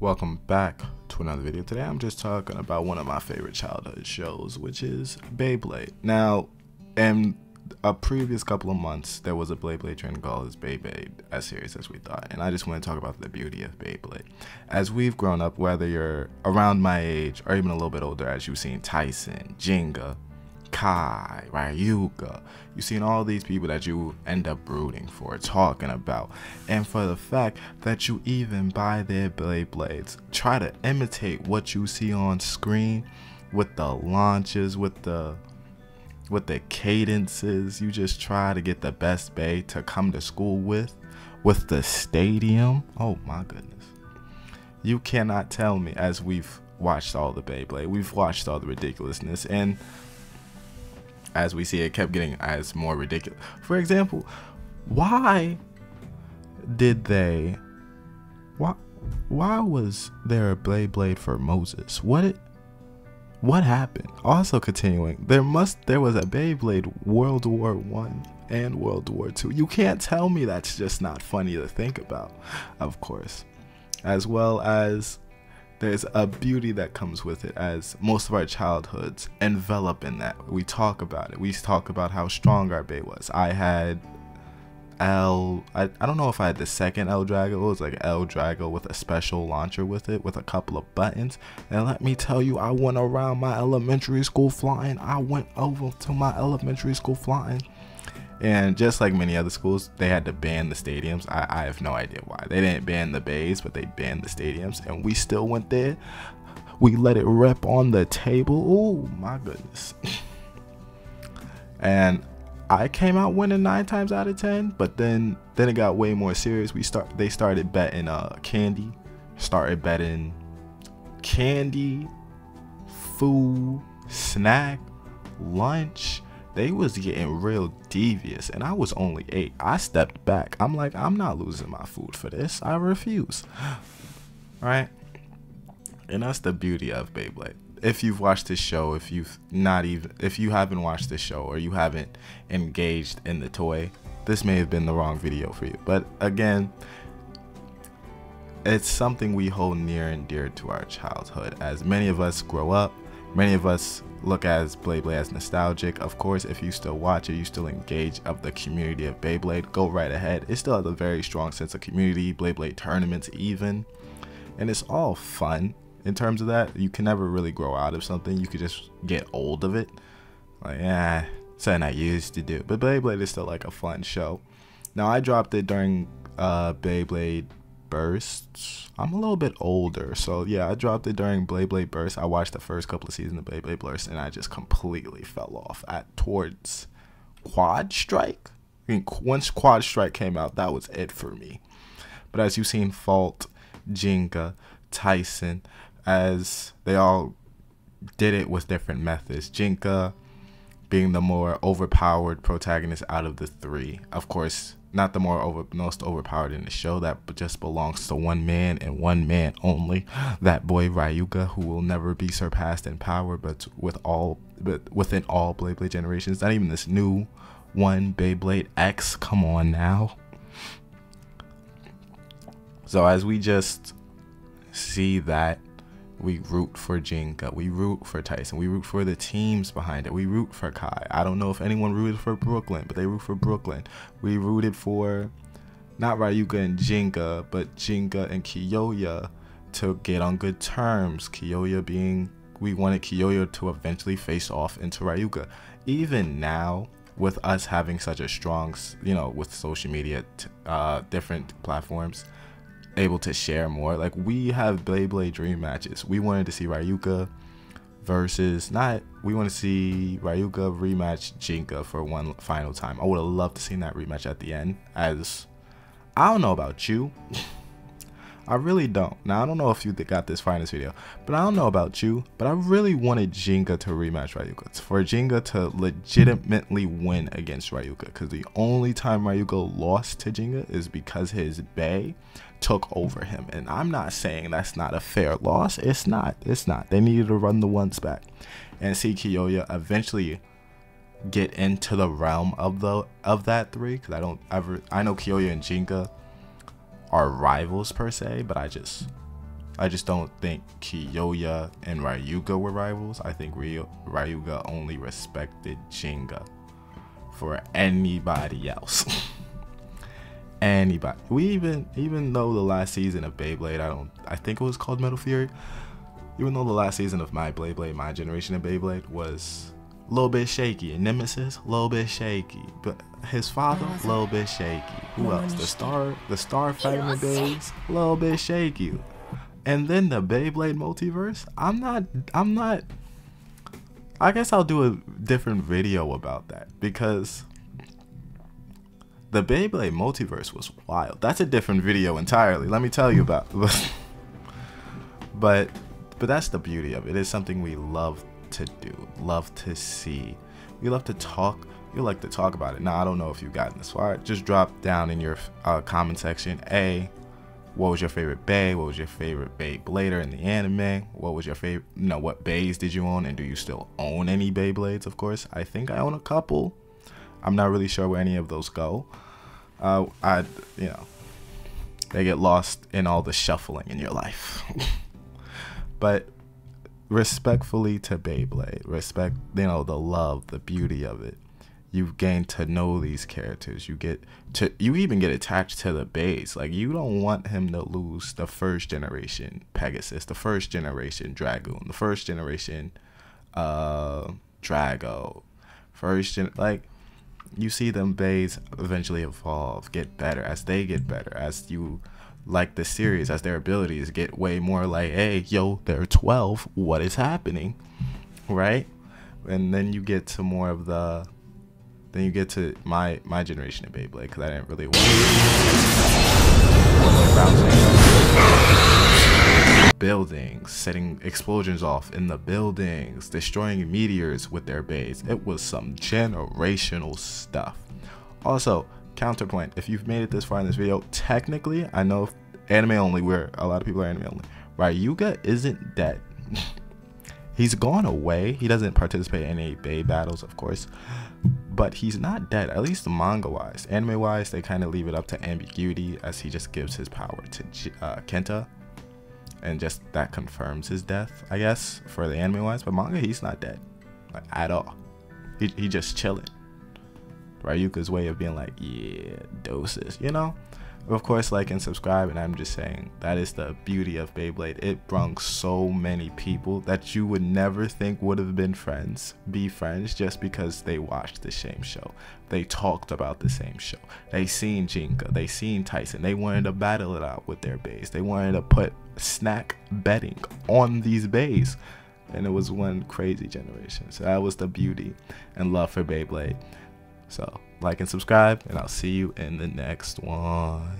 Welcome back to another video. Today I'm just talking about one of my favorite childhood shows, which is Beyblade. Now, in a previous couple of months, there was a Beyblade trend called as Beyblade as serious as we thought, and I just want to talk about the beauty of Beyblade. As we've grown up, whether you're around my age or even a little bit older, as you've seen Tyson, Gingka, Kai, Ryuga. You've seen all these people that you end up rooting for, talking about. And for the fact that you even buy their Beyblades, try to imitate what you see on screen with the launches, with the with the cadences. You just try to get the best bay to come to school with. With the stadium. Oh my goodness. You cannot tell me as we've watched all the Beyblade, we've watched all the ridiculousness and as we see it kept getting as more ridiculous. For example, why did they why why was there a Beyblade for Moses? What it what happened? Also continuing, there must there was a Beyblade World War One and World War Two. You can't tell me that's just not funny to think about, of course. As well as there's a beauty that comes with it as most of our childhoods envelop in that. We talk about it. We talk about how strong our bay was. I had L I, I don't know if I had the second L-Drago. It was like L-Drago with a special launcher with it with a couple of buttons. And let me tell you, I went around my elementary school flying. I went over to my elementary school flying. And just like many other schools, they had to ban the stadiums. I, I have no idea why. They didn't ban the bays, but they banned the stadiums. And we still went there. We let it rep on the table. Oh my goodness. and I came out winning nine times out of ten, but then then it got way more serious. We start they started betting uh candy, started betting candy, food, snack, lunch, they was getting real devious and I was only eight. I stepped back. I'm like, I'm not losing my food for this. I refuse. right? And that's the beauty of Beyblade. If you've watched this show, if you've not even if you haven't watched this show or you haven't engaged in the toy, this may have been the wrong video for you. But again, it's something we hold near and dear to our childhood as many of us grow up, many of us look as Beyblade as nostalgic. Of course, if you still watch it, you still engage of the community of Beyblade, go right ahead. It still has a very strong sense of community, Beyblade tournaments even. And it's all fun in terms of that. You can never really grow out of something. You could just get old of it. Like, yeah, something I used to do. But Beyblade is still like a fun show. Now I dropped it during uh Beyblade Bursts. I'm a little bit older, so yeah, I dropped it during Beyblade Burst. I watched the first couple of seasons of Beyblade Burst, and I just completely fell off at towards Quad Strike. I mean, once Quad Strike came out, that was it for me. But as you've seen, Valt, Gingka, Tyson, as they all did it with different methods. Gingka being the more overpowered protagonist out of the three. Of course, not the more over most overpowered in the show that just belongs to one man and one man only that boy ryuga who will never be surpassed in power but with all but within all Beyblade generations not even this new one Beyblade X. Come on now. So as we just see that we root for Gingka. We root for Tyson. We root for the teams behind it. We root for Kai. I don't know if anyone rooted for Brooklyn, but they root for Brooklyn. We rooted for not Ryuga and Gingka, but Gingka and Kyoya to get on good terms. Kyoya being, we wanted Kyoya to eventually face off into Ryuga. Even now, with us having such a strong, you know, with social media, uh, different platforms, able to share more. Like we have Beyblade Dream matches. We wanted to see Ryuga versus not. We want to see Ryuga rematch Gingka for one final time. I would have loved to see that rematch at the end. As I don't know about you. I really don't. Now, I don't know if you got this far in this video, but I don't know about you, but I really wanted Gingka to rematch Ryuga. For Gingka to legitimately win against Ryuga, because the only time Ryuga lost to Gingka is because his Bay took over him. And I'm not saying that's not a fair loss. It's not. It's not. They needed to run the ones back. And see Kyoya eventually get into the realm of the of that three because I don't ever I know Kyoya and Gingka are rivals per se, but I just I just don't think Kyoya and Ryuga were rivals. I think Ryu, Ryuga only respected Gingka for anybody else. anybody. We even even though the last season of Beyblade, I don't I think it was called Metal Fury. Even though the last season of my Beyblade, my generation of Beyblade was a little bit shaky, Nemesis a little bit shaky, but his father a little bit shaky. Who else? The star, the star fighting days a little bit shaky, and then the Beyblade multiverse. I'm not. I'm not. I guess I'll do a different video about that because the Beyblade multiverse was wild. That's a different video entirely. Let me tell you about. but but that's the beauty of it. It's something we love to do, love to see. We love to talk. You like to talk about it. Now I don't know if you've gotten this far. Just drop down in your uh, comment section. A, what was your favorite Bay? What was your favorite Beyblader in the anime? What was your favorite? You know, what Bays did you own, and do you still own any Beyblades? Of course, I think I own a couple. I'm not really sure where any of those go. Uh, I, you know, they get lost in all the shuffling in your life. but respectfully to Beyblade, respect, you know, the love, the beauty of it. You've gained to know these characters. You get to, you even get attached to the base. Like you don't want him to lose the first generation Pegasus, the first generation Dragoon, the first generation, uh, Drago, first gen, like you see them bays eventually evolve, get better as they get better, as you like the series, as their abilities get way more like, hey, yo, they're 12, what is happening? Right? And then you get to more of the then you get to my my generation of Beyblade because I didn't really want to. buildings, setting explosions off in the buildings, destroying meteors with their bays. It was some generational stuff. Also, counterpoint, if you've made it this far in this video, technically, I know anime only, where a lot of people are anime only, Ryuga isn't dead. he's gone away. He doesn't participate in any Bay battles, of course, but he's not dead, at least manga wise. Anime wise, they kind of leave it up to ambiguity as he just gives his power to uh, Kenta and just that confirms his death, I guess, for the anime wise. But manga, he's not dead, like at all. He he just chilling. Ryuga's way of being like, yeah, doses, you know. Of course, like and subscribe, and I'm just saying that is the beauty of Beyblade. It brung so many people that you would never think would have been friends, be friends, just because they watched the same show. They talked about the same show. They seen Gingka, they seen Tyson. They wanted to battle it out with their bays. They wanted to put snack betting on these bays. And it was one crazy generation. So that was the beauty and love for Beyblade. So like and subscribe, and I'll see you in the next one.